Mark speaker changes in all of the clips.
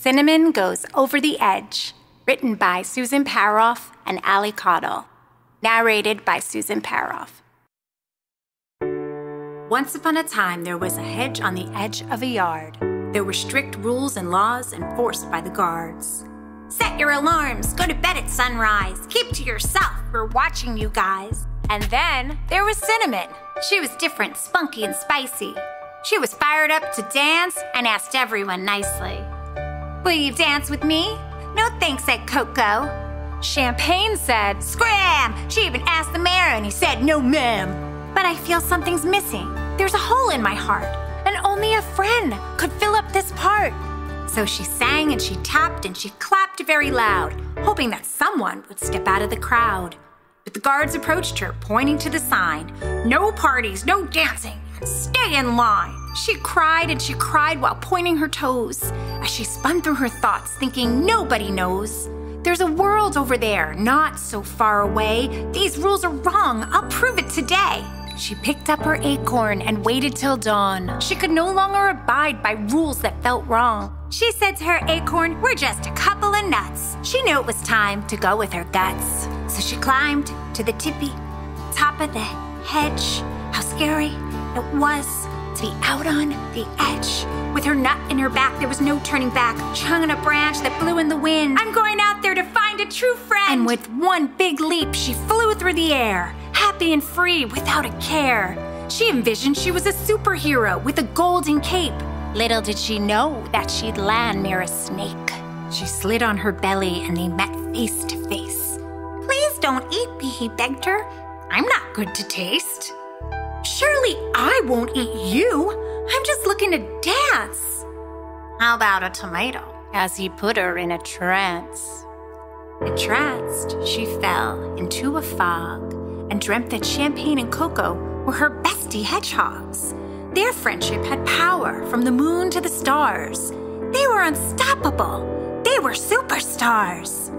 Speaker 1: Cinnamon Goes Over the Edge, written by Susan Paroff and Alli Caudle. Narrated by Susan Paroff. Once upon a time, there was a hedge on the edge of a yard. There were strict rules and laws enforced by the guards. Set your alarms, go to bed at sunrise, keep to yourself, we're watching you guys. And then there was Cinnamon. She was different, spunky, and spicy. She was fired up to dance and asked everyone nicely. Will you dance with me? No thanks, said Coco. Champagne said, Scram! She even asked the mayor and he said, No, ma'am. But I feel something's missing. There's a hole in my heart, and only a friend could fill up this part. So she sang and she tapped and she clapped very loud, hoping that someone would step out of the crowd. But the guards approached her, pointing to the sign No parties, no dancing, stay in line. She cried and she cried while pointing her toes as she spun through her thoughts, thinking nobody knows. There's a world over there, not so far away. These rules are wrong. I'll prove it today. She picked up her acorn and waited till dawn. She could no longer abide by rules that felt wrong. She said to her acorn, We're just a couple of nuts. She knew it was time to go with her guts. So she climbed to the tippy top of the hedge. How scary it was to be out on the edge. With her nut in her back, there was no turning back. She hung on a branch that blew in the wind. I'm going out there to find a true friend. And with one big leap, she flew through the air, happy and free without a care. She envisioned she was a superhero with a golden cape. Little did she know that she'd land near a snake. She slid on her belly and they met face to face. Please don't eat me, he begged her. I'm not good to taste. Surely I won't eat you. I'm just looking to dance. How about a tomato? As he put her in a trance. Entranced, she fell into a fog and dreamt that Champagne and Coco were her bestie hedgehogs. Their friendship had power from the moon to the stars. They were unstoppable. They were superstars.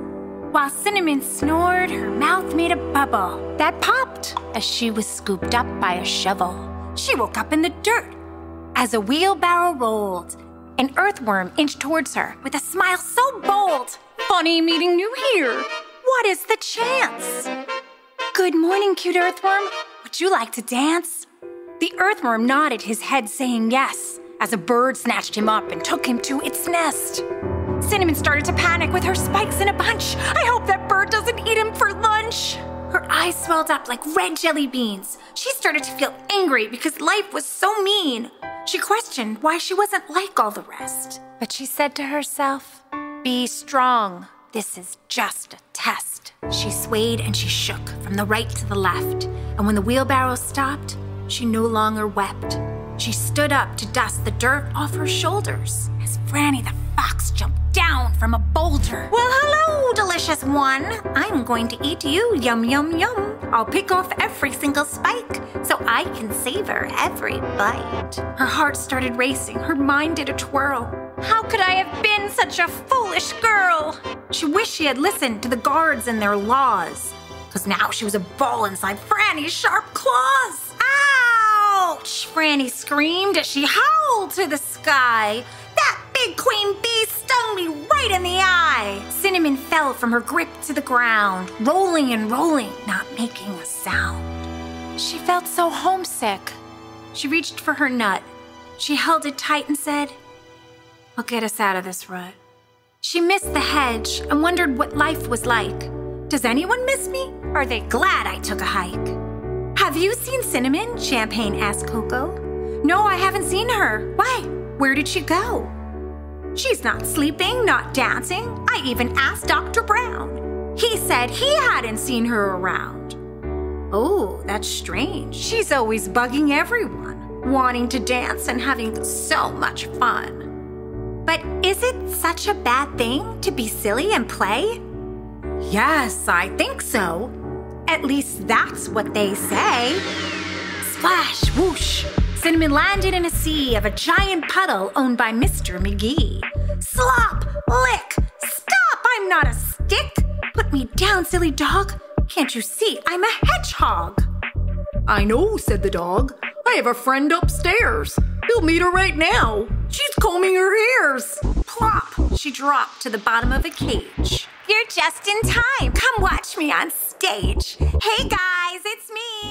Speaker 1: While Cinnamon snored, her mouth made a bubble that popped as she was scooped up by a shovel. She woke up in the dirt as a wheelbarrow rolled. An earthworm inched towards her with a smile so bold. Funny meeting you here. What is the chance? Good morning, cute earthworm. Would you like to dance? The earthworm nodded his head, saying yes, as a bird snatched him up and took him to its nest. Cinnamon started to panic with her spikes in a bunch. I hope that bird doesn't eat him for lunch. Her eyes swelled up like red jelly beans. She started to feel angry because life was so mean. She questioned why she wasn't like all the rest. But she said to herself, Be strong. This is just a test. She swayed and she shook from the right to the left. And when the wheelbarrow stopped, she no longer wept. She stood up to dust the dirt off her shoulders as Franny the fox jumped down from a boulder. Well, hello, delicious one. I'm going to eat you, yum, yum, yum. I'll pick off every single spike so I can savor every bite. Her heart started racing, her mind did a twirl. How could I have been such a foolish girl? She wished she had listened to the guards and their laws, because now she was a ball inside Franny's sharp claws. Ouch! Franny screamed as she howled to the sky. That big queen bee fell from her grip to the ground, rolling and rolling, not making a sound. She felt so homesick. She reached for her nut. She held it tight and said, I'll get us out of this rut. She missed the hedge and wondered what life was like. Does anyone miss me? Are they glad I took a hike? Have you seen Cinnamon? Champagne asked Coco. No, I haven't seen her. Why? Where did she go? She's not sleeping, not dancing. I even asked Dr. Brown. He said he hadn't seen her around. Oh, that's strange. She's always bugging everyone, wanting to dance and having so much fun. But is it such a bad thing to be silly and play? Yes, I think so. At least that's what they say. Splash, whoosh. Cinnamon landed in a sea of a giant puddle owned by Mr. McGee. Slop! Lick! Stop! I'm not a stick! Put me down, silly dog. Can't you see I'm a hedgehog?
Speaker 2: I know, said the dog. I have a friend upstairs. You'll meet her right now. She's combing her hairs.
Speaker 1: Plop! she dropped to the bottom of a cage. You're just in time. Come watch me on stage. Hey guys, it's me.